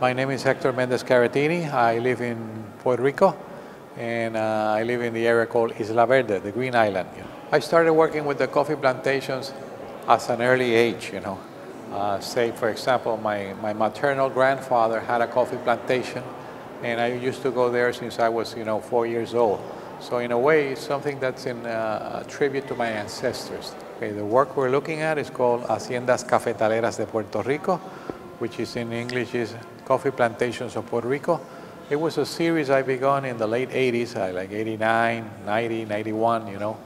My name is Hector Mendez Caratini. I live in Puerto Rico and uh, I live in the area called Isla Verde, the Green Island. I started working with the coffee plantations at an early age, you know. Uh, say, for example, my, my maternal grandfather had a coffee plantation and I used to go there since I was, you know, four years old. So in a way, it's something that's in uh, a tribute to my ancestors. Okay, the work we're looking at is called Haciendas Cafetaleras de Puerto Rico, which is in English is Coffee Plantations of Puerto Rico. It was a series I began in the late 80s, uh, like 89, 90, 91, you know,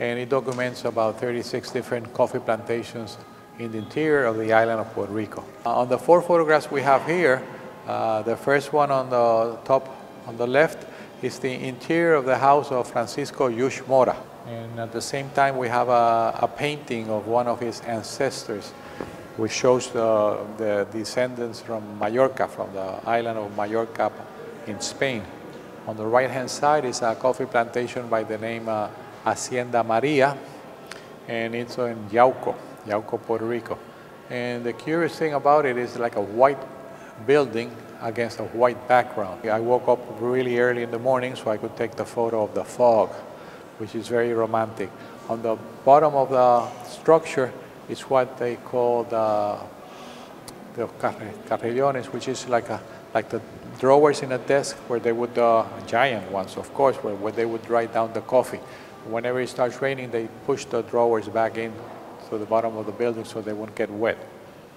and it documents about 36 different coffee plantations in the interior of the island of Puerto Rico. Uh, on the four photographs we have here, uh, the first one on the top on the left is the interior of the house of Francisco Yush Mora. And at the same time, we have a, a painting of one of his ancestors, which shows the, the descendants from Mallorca, from the island of Mallorca in Spain. On the right-hand side is a coffee plantation by the name uh, Hacienda Maria, and it's in Yauco, Yauco, Puerto Rico. And the curious thing about it is like a white building against a white background. I woke up really early in the morning so I could take the photo of the fog, which is very romantic. On the bottom of the structure is what they call the, the carrillones, which is like, a, like the drawers in a desk where they would, uh, giant ones of course, where, where they would write down the coffee. Whenever it starts raining, they push the drawers back in to the bottom of the building so they won't get wet.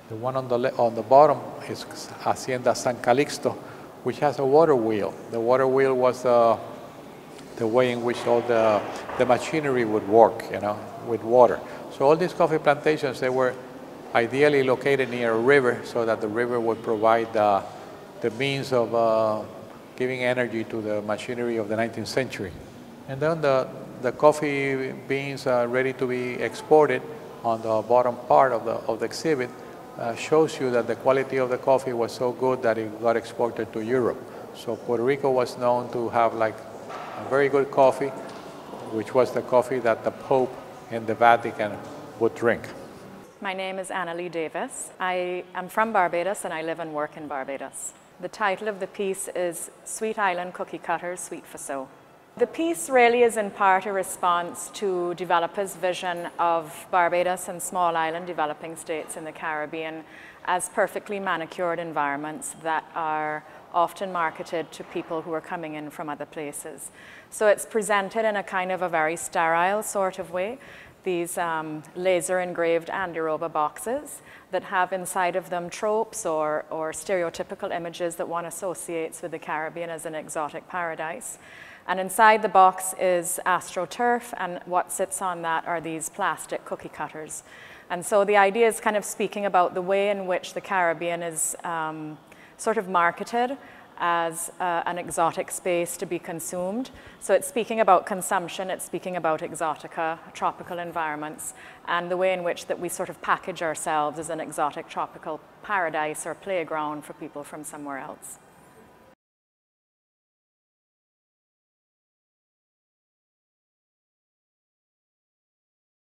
The one on the, on the bottom is Hacienda San Calixto, which has a water wheel. The water wheel was uh, the way in which all the, the machinery would work, you know, with water. So all these coffee plantations, they were ideally located near a river so that the river would provide uh, the means of uh, giving energy to the machinery of the 19th century. And then the, the coffee beans are ready to be exported on the bottom part of the, of the exhibit uh, shows you that the quality of the coffee was so good that it got exported to Europe. So Puerto Rico was known to have like a very good coffee, which was the coffee that the Pope in the Vatican would drink. My name is Annalee Davis. I am from Barbados and I live and work in Barbados. The title of the piece is Sweet Island Cookie Cutters, Sweet for So. The piece really is in part a response to developers' vision of Barbados and small island developing states in the Caribbean as perfectly manicured environments that are often marketed to people who are coming in from other places. So it's presented in a kind of a very sterile sort of way. These um, laser engraved Andiroba boxes that have inside of them tropes or, or stereotypical images that one associates with the Caribbean as an exotic paradise. And inside the box is AstroTurf, and what sits on that are these plastic cookie cutters. And so the idea is kind of speaking about the way in which the Caribbean is um, sort of marketed as uh, an exotic space to be consumed. So it's speaking about consumption, it's speaking about exotica, tropical environments, and the way in which that we sort of package ourselves as an exotic tropical paradise or playground for people from somewhere else.